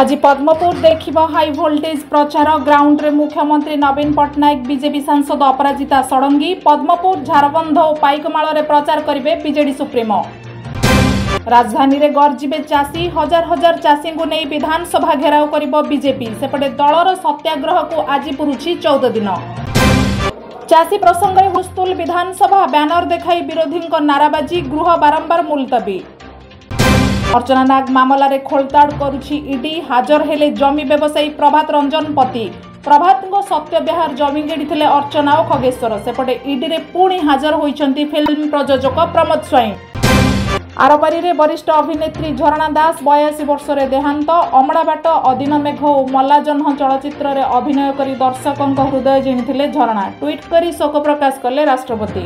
আজি পদ্মপুর দেখিব high voltage প্রচার গ্রাউন্ডে মুখ্যমন্ত্রী নবীন পট্টনাক বিজেপি সাংসদ অপরাজিতা ষড়ঙ্গী পদ্মপুর ঝারবন্ধ ও পাইকমাড়ে প্রচার করবে বিজেডি সুপ্রিমো রাজধানীরে গর্জিবে চাষী হাজার হাজার চাষী নেই বিধানসভা ঘেরাও করব বিজেপি সেপটে দলর সত্যাগ্রহক আজি পুরুছি চৌদ দিন চাষী প্রসঙ্গে হুস্তুল বিধানসভা ব্যানর দেখাই বিরোধী নারাবাজি গৃহ বারম্বার মুলতবী ଅର୍ଚ୍ଚନା ନାଗ ମାମଲାରେ ଖୋଳତାଡ଼ କରୁଛି ଇଡି ହାଜର ହେଲେ ଜମି ବ୍ୟବସାୟୀ ପ୍ରଭାତ ରଞ୍ଜନ ପତି ପ୍ରଭାତଙ୍କ ସତ୍ୟବିହାର ଜମି କିଣିଥିଲେ ଅର୍ଚ୍ଚନା ଓ ଖଗେଶ୍ୱର ସେପଟେ ଇଡିରେ ପୁଣି ହାଜର ହୋଇଛନ୍ତି ଫିଲ୍ମ ପ୍ରଯୋଜକ ପ୍ରମୋଦ ସ୍ୱାଇଁ ଆରପାରିରେ ବରିଷ୍ଠ ଅଭିନେତ୍ରୀ ଝରଣା ଦାସ ବୟାଅଶୀ ବର୍ଷରେ ଦେହାନ୍ତ ଅମଡ଼ାବାଟ ଅଦିନ ମେଘ ଓ ମଲ୍ଲାଜହ୍ନ ଚଳଚ୍ଚିତ୍ରରେ ଅଭିନୟ କରି ଦର୍ଶକଙ୍କ ହୃଦୟ ଜିଣିଥିଲେ ଝରଣା ଟ୍ୱିଟ୍ କରି ଶୋକ ପ୍ରକାଶ କଲେ ରାଷ୍ଟ୍ରପତି